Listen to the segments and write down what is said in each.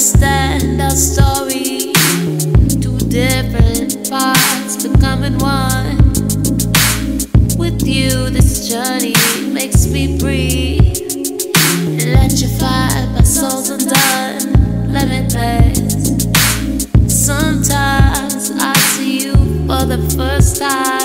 understand our story. Two different parts becoming one. With you, this journey makes me breathe. Electrified, my soul's undone. Let me pass. Sometimes I see you for the first time.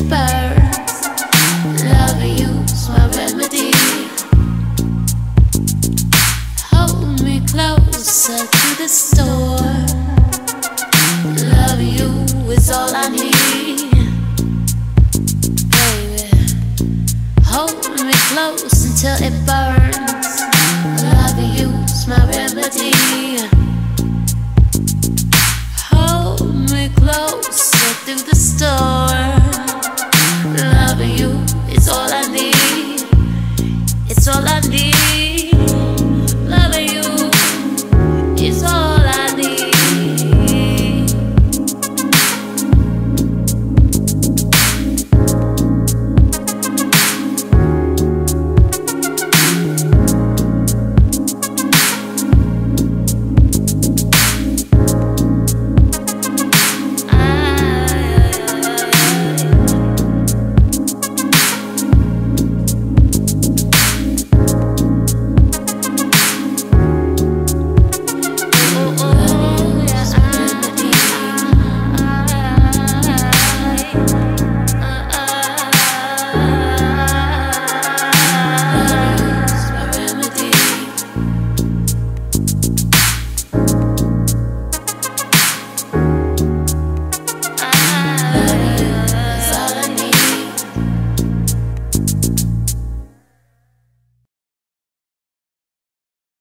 Love you's my remedy. Hold me closer to the storm. Love you is all I need, baby. Hold me close until it burns. Love my remedy. Hold me closer through the storm.